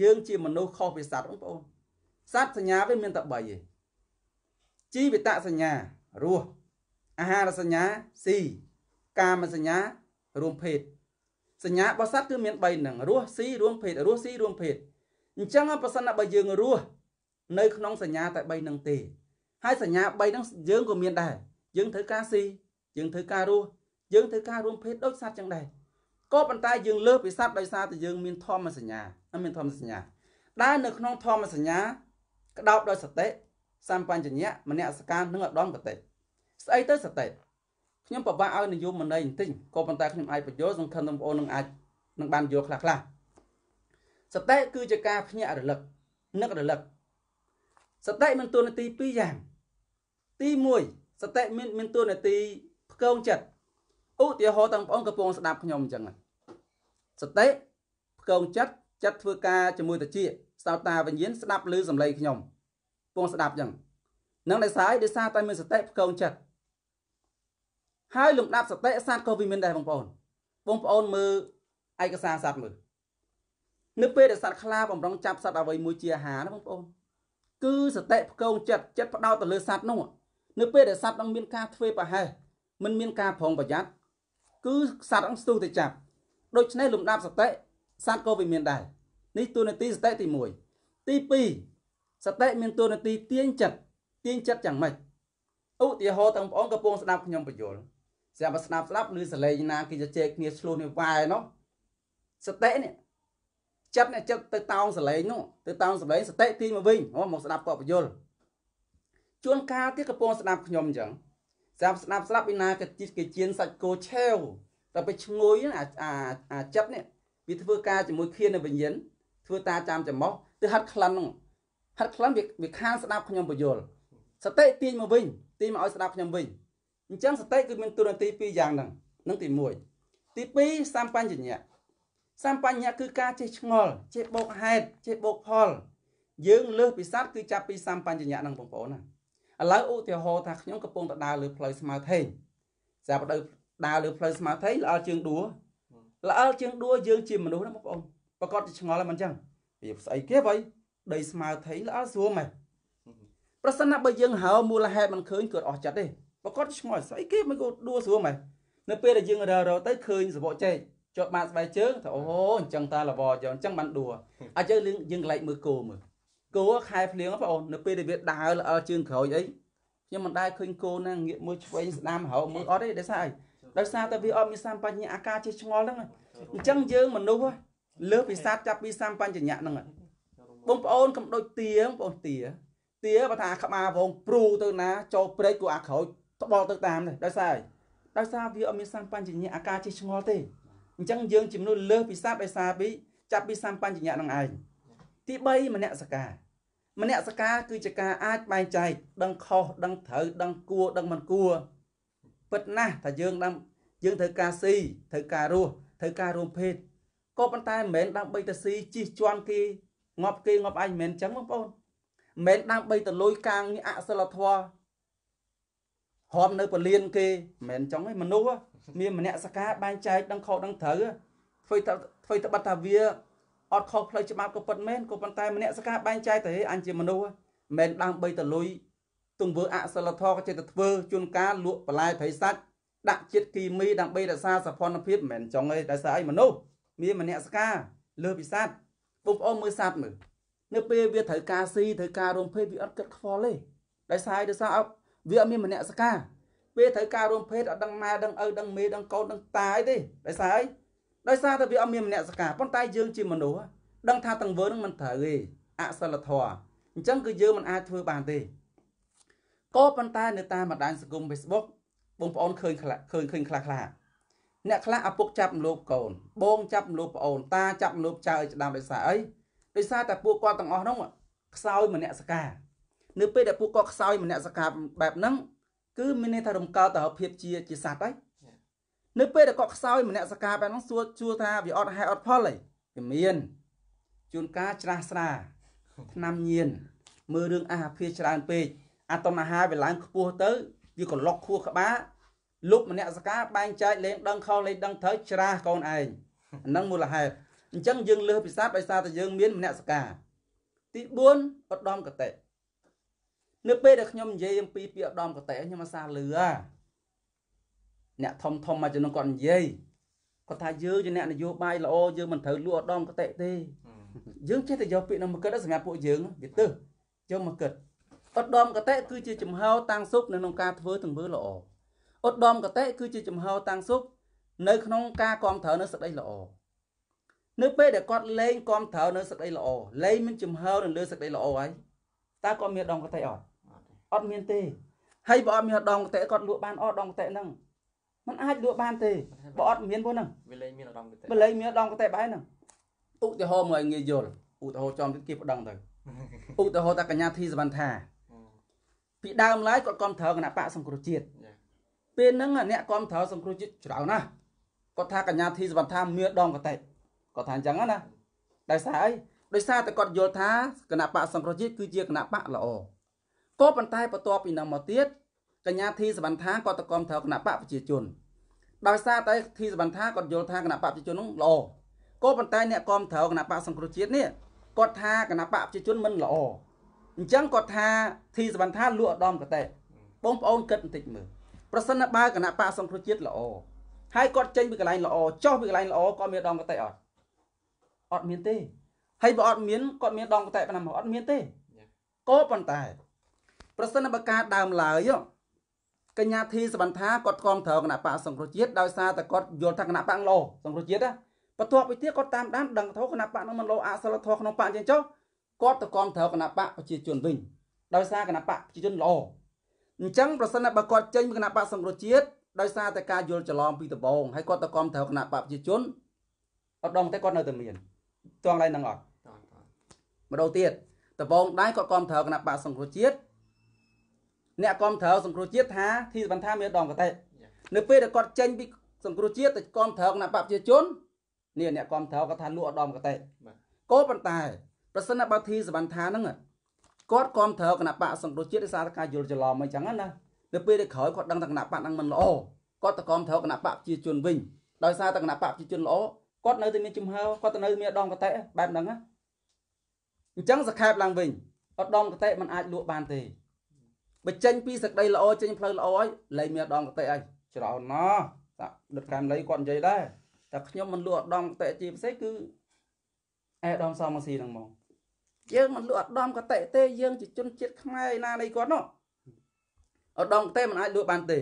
យើងជាមនុស្សខុសពីសត្វបងប្អូនសត្វសញ្ញាវាមានតែ3ឯងជីវិតសញ្ញារស់អាហារសញ្ញាស៊ីកាមសញ្ញារួមភេទសញ្ញារបស់សត្វគឺមាន3ហ្នឹងរស់ស៊ីរួមភេទរស់ស៊ីរួមភេទអញ្ចឹងបើសិនបើយើងរស់នៅក្នុងសញ្ញាតែ3ហ្នឹងទេហើយសញ្ញា3ហ្នឹងយើងក៏មានដែរយើងត្រូវការស៊ីយើងត្រូវការរស់យើងត្រូវការរួមភេទដូចសត្វចឹងដែរ ក៏ប៉ុន្តែយើងលើសពីសត្វដោយសារតែយើងមានធម្មសញ្ញាមានធម្មសញ្ញាដែលនៅក្នុងធម្មសញ្ញាក្តោបដោយសតិសម្បញ្ញៈមនសការនិងអដមកតិស្អីទៅសតិខ្ញុំប្របាក់ឲ្យនិយមន័យបន្តិចក៏ប៉ុន្តែខ្ញុំអាចបញ្យល់សង្ឃឹមបងប្អូននឹងអាចនឹងបានយល់ខ្លះខ្លះសតិគឺជាការភ្ញាក់រលឹកនឹករលឹកសតិមានតួនាទីពីរយ៉ាងទី1សតិមានមានតួនាទីផ្គងចិត្ត ឧទាហរណ៍តាំងបងប្អូនកំពុងស្ដាប់ខ្ញុំអញ្ចឹងសតិផ្គងចិត្តចិត្តធ្វើការជាមួយតិចសោតាវិញ្ញាណស្ដាប់ឮសំឡេងខ្ញុំពងស្ដាប់អញ្ចឹងនឹងដោយសារដោយសារតែមានសតិផ្គងចិត្តហើយលំដាប់សតិសត្វក៏វាមានដែរបងប្អូនបងប្អូនមើលឯកសារសត្វមើលនៅពេលដែលសត្វខ្លាបំរុងចាប់សត្វអ្វីមួយជាអាហារណាបងប្អូនគឺសតិផ្គងចិត្តចិត្តផ្ដោតទៅលើសត្វនោះនៅពេលដែលសត្វនឹងមានការធ្វើប្រហែសមិនមានការប្រុងប្រយ័ត្ន គឺសត្វនឹងស្ទុះទៅចាប់ដូច្នេះលំដាប់សតិសត្វក៏វាមានដែរនេះទូនាទីសតិទី1ទី2សតិមានទូនាទីទាញចិត្តទាញចិត្តយ៉ាងម៉េចឧទាហរណ៍តាំងបងកំពុងស្ដាប់ខ្ញុំបញ្យល់ស្រាប់ស្ដាប់ស្ដាប់ឬសលេងណាគេជជែកគ្នាឆ្លោះនេះវាយនោះសតិនេះចិត្តនេះចិត្តទៅតោងសលេងនោះទៅតោងសលេងសតិទីមកវិញអូមកស្ដាប់ពពយល់ជួនកាលទៀតកំពុងស្ដាប់ខ្ញុំអញ្ចឹង ស្រាប់ស្ដាប់ស្ដាប់ពីណាគេគេជៀនសាច់គោឆាវតែไปឈ្ងុយអាអាចិត្តនេះវាធ្វើការជាមួយខៀននៅវិញ្ញាណធ្វើតាចាំចំោះទៅហាត់ក្លិនហ្នឹងហាត់ក្លិនវាវាខាងស្ដាប់ខ្ញុំបញ្យល់សតិទាញមកវិញទាញមកឲ្យស្ដាប់ខ្ញុំវិញអញ្ចឹងសតិគឺមានទូរនទីពីរយ៉ាងហ្នឹងនឹងទី1ទី2សម្បញ្ញៈសម្បញ្ញៈគឺការចេះឆ្ងល់ចេះបោកហេតុចេះបោកផល យើងលើសពីសត្វគឺចាប់ពីសម្បញ្ញៈហ្នឹងបងប្អូនណា ឥឡូវឧទាហរណ៍ថាខ្ញុំកំពុងទៅដើរលើផ្លូវស្មៅថេងស្រាប់ទៅដើរលើផ្លូវស្មៅថេងល្អជាងដួល្អជាងដួយើងជាមនុស្សណាបងប្អូនប្រកាសជាឆ្ងល់ហើយមិនអញ្ចឹងវាស្អីគេបើដីស្មៅថេងល្អស្រួលមែនប្រសិនណាបើយើងហើមូលហេតុមិនឃើញគាត់អស់ចិត្តទេប្រកាសឆ្ងល់ស្អីគេមិនក៏ដួស្រួលមែននៅពេលដែលយើងរើរទៅឃើញសបកចេកជាប់បាតស្បែកជើងថាអូអញ្ចឹងតាលវយកអញ្ចឹងបានដួអញ្ចឹងយើងកន្លែងមើលគោមើល គោខែភ្លៀងបងប្អូននៅពេលដែលវាដើរល្អជើងក្រោយអីខ្ញុំមិនដែលឃើញគោណាងាកមើលឆ្វេងស្ដាំហៅមើលអត់ទេដោយសារអីដោយសារតែវាអត់មានសម្បញ្ញៈអាការចេះឆ្ងល់ហ្នឹងអញ្ចឹងយើងមនុស្សលើពីសត្វចាប់ពីសម្បញ្ញៈហ្នឹងបងប្អូនកំដូចទៀងបងទៀទៀបើថាក្បាលវងព្រូទៅណាចូលព្រៃគួរអាក្រោយត្បល់ទៅតាមនេះដោយសារអីដោយសារវាអត់មានសម្បញ្ញៈអាការចេះឆ្ងល់ទេអញ្ចឹងយើងជំនួសលើពីសត្វដោយសារពីចាប់ពីសម្បញ្ញៈហ្នឹងឯងទី3មនសការ មនសការគឺជាការអាចបែងចែកដឹងខុសដឹងត្រូវដឹងគួរដឹងមិនគួរពិតណាស់ថាយើងដឹងយើងត្រូវការស៊ីត្រូវការរស់ត្រូវការរួមភេទក៏ប៉ុន្តែមិនមែនដើម្បីទៅស៊ីជិះជាន់គេងាប់គេងាប់ឯងមិនមែនអញ្ចឹងបងប្អូនមិនមែនដើម្បីទៅលុយកាងអសិលធម៌ហមនៅពលានគេមិនមែនអញ្ចឹងទេមនុស្សមានមនសការបែងចែកដឹងខុសដឹងត្រូវធ្វើទៅធ្វើទៅបាត់ថាវា អត់ខុសផ្លូវច្បាប់ក៏ពិតមែនក៏ប៉ុន្តែម្នាក់សកាបែងចែកទៅអញជាមនុស្សមិនដើម្បីទៅលុយទង្វើអសិលធម៌ក៏ចេះតែធ្វើជួនកាលលក់បន្លែត្រីសាច់ដាក់ជាតិគីមីដើម្បីរក្សាសភនភាពមិនមែនចង់ទេដោយសារអីមនុស្សមានម្នាក់សកាលើពីសត្វបងប្អូនមើលសត្វមើលនៅពេលវាត្រូវការស៊ីត្រូវការរំភេទវាអត់គិតខ្វល់ទេដោយសារដោយសារវាអត់មានម្នាក់សកាពេលត្រូវការរំភេទអត់ដឹងម៉ែដឹងឪដឹងមេដឹងកូនដឹងតាអីទេដោយសារអី ដោយសារតែវាអត់មានមនសិការប៉ុន្តែយើងជាមនុស្សដឹងថាទាំងវើនឹងមិនត្រូវទេអសិលធម៌អញ្ចឹងគឺយើងមិនអាចធ្វើបានទេក៏ប៉ុន្តែនៅតាមបណ្ដាញសង្គម Facebook បងប្អូនឃើញខ្លះឃើញឃើញខ្លះខ្លះអ្នកខ្លះឪពុកចាប់លោកកូន បងចាប់លោកប្អូនតាចាប់លោកចៅឲ្យស្ដាំដោយសារអីដោយសារតែពួកគាត់ទាំងអស់ហ្នឹងខ្សោយមនសិការនៅពេលដែលពួកគាត់ខ្សោយមនសិការបែបហ្នឹងគឺមានន័យថារំកើទៅភាពជាជាសត្វហើយ នៅពេលដែលគាត់ខ្សោយមនសការបែបហ្នឹងសួរជួថាវាអត់ហេតុអត់ផលទេវាមានជួនកាលច្រាស់ស្រាឆ្នាំញៀនមើលរឿងអាហារភាច្រើនពេកអាតនអាហារវាឡើងខ្ពស់ទៅវាក៏លុកខួរក្បាលលុបមនសការបែងចែកលេងដឹងខុសលេងដឹងត្រូវច្រាស់កូនឯងហ្នឹងមូលហេតុអញ្ចឹងយើងលើសពិសាដោយសារតែយើងមានមនសការទី4ឧត្តមកតេនៅពេលដែលខ្ញុំនិយាយអំពីពាក្យឧត្តមកតេខ្ញុំអាសាលឺអា អ្នកធំធំមកជំនងគាត់និយាយគាត់ថាយើងជាអ្នកនយោបាយល្អយើងមិនត្រូវលក់ឧត្តមកតេទេយើងចេះតែយកពាក្យនោះមកគិតសម្រាប់ពួកយើងវាទៅយកមកគិតឧត្តមកតេគឺជាចំហតាំងសុខនៅក្នុងការធ្វើទង្វើល្អឧត្តមកតេគឺជាចំហតាំងសុខនៅក្នុងការគ្រប់គ្រងនៅសក្តីល្អនៅពេលដែលគាត់លេងគ្រប់គ្រងនៅសក្តីល្អលេងមានចំហនៅលើសក្តីល្អហើយតើគាត់មានដងកតេអត់អត់មានទេហើយបើអត់មានដងកតេគាត់លក់បានអត់ដងកតេហ្នឹង มันអាចលក់បានទេបើអត់មានពួកហ្នឹងវាលេងមានដងកតេបើលេងមានដងកតេបែរហ្នឹងឧទាហរណ៍មកឲ្យងាយយល់ឧទាហរណ៍ចំទៀតគេប្តឹងទៅឧទាហរណ៍តាកញ្ញាធីសវណ្ណថាពីដើមឡើយគាត់គ្រប់គ្រងគណៈបកសង្គ្រោះជាតិពេលហ្នឹងអ្នកគ្រប់គ្រងសង្គ្រោះជាតិច្រើនណាស់គាត់ថាកញ្ញាធីសវណ្ណថាមានដងកតេគាត់ថាអញ្ចឹងណាដោយសារអីដោយសារតែគាត់យល់ថាគណៈបកសង្គ្រោះជាតិគឺជាគណៈបកល្អក៏ប៉ុន្តែបន្ទាប់ពីនឹងមកទៀត កញ្ញាធីសវណ្ណថាគាត់ទៅគាំទ្រគណៈបកប្រជាជនដោយសារតែធីសវណ្ណថាគាត់យល់ថាគណៈបកប្រជាជននោះល្អក៏ប៉ុន្តែអ្នកគាំទ្រគណៈបកសង្គ្រោះជាតិនេះគាត់ថាគណៈបកប្រជាជនមិនល្អអញ្ចឹងគាត់ថាធីសវណ្ណថាលក់ឧត្តមកតេបងប្អូនគិតបន្តិចមើលប្រសិនបើគណៈបកសង្គ្រោះជាតិល្អហើយគាត់ចេញពីកន្លែងល្អចុះពីកន្លែងល្អគាត់មានដងកតេអត់អត់មានទេហើយបើអត់មានគាត់មានដងកតេប៉ុណ្ណាមកអត់មានទេក៏ប៉ុន្តែ ប្រសិនបើការដើមឡើយ កញ្ញាធីសវណ្ថាគាត់គាំទ្រគណៈបកសង្គ្រោះជាតិដោយសារតែគាត់យល់ថាគណៈបកលោសង្គ្រោះជាតិណាបន្ទាប់ពីទៀតគាត់តាមដានដឹងថាគណៈបកនោះមិនលោអសិលធម៌ក្នុងបកជាងចុះគាត់ទៅគាំទ្រគណៈបកប្រជាជនវិញដោយសារគណៈបកប្រជាជនល្អអញ្ចឹងប្រសិនបើគាត់ចេញពីគណៈបកសង្គ្រោះជាតិដោយសារតែការយល់ច្រឡំពីដំបងហើយគាត់ទៅគាំទ្រគណៈបកប្រជាជនអត់ដងតែគាត់នៅតែមានតងឡើយនឹងអត់ម្ដងទៀតដំបងដែរគាត់គាំទ្រគណៈបកសង្គ្រោះជាតិ អ្នកគ្រប់គ្រងសង្គ្រោះជាតិថាធីសវណ្ណថាមានដងកតេនៅពេលដែលគាត់ចេញពីសង្គ្រោះជាតិទៅគ្រប់គ្រងគណៈបព្វជិជននេះអ្នកគ្រប់គ្រងគាត់ថាលក់អដមកតេក៏ប៉ុន្តែប្រសិនបើធីសវណ្ណថាហ្នឹងគាត់គ្រប់គ្រងគណៈបកសង្គ្រោះជាតិដោយសារការយល់ច្រឡំអញ្ចឹងណានៅពេលដែលក្រោយគាត់ដឹងថាគណៈបកហ្នឹងមិនល្អគាត់ទៅគ្រប់គ្រងគណៈបកប្រជាជនវិញដោយសារតែគណៈបកប្រជាជនល្អគាត់នៅតែមានជំហរគាត់ទៅនៅមានដងកតេបែបហ្នឹងណាអញ្ចឹងសខេបឡើងវិញអត់ដងកតេมันអាចលក់បានទេ បើចេញពីសក្តីល្អចេញផ្លូវល្អហើយលែងមានអដងកតិអីច្រើនណោះសាក់ដុតកាមលៃគាត់និយាយដែរតែខ្ញុំមិនលក់អដងកតិជាពិសេសគឺអេដមសមស៊ីហ្នឹងមកយើងមិនលក់អដងកតិទេយើងជាជនជាតិខ្មែរណានៃគាត់នោះអដងកតិមិនអាចលក់បានទេ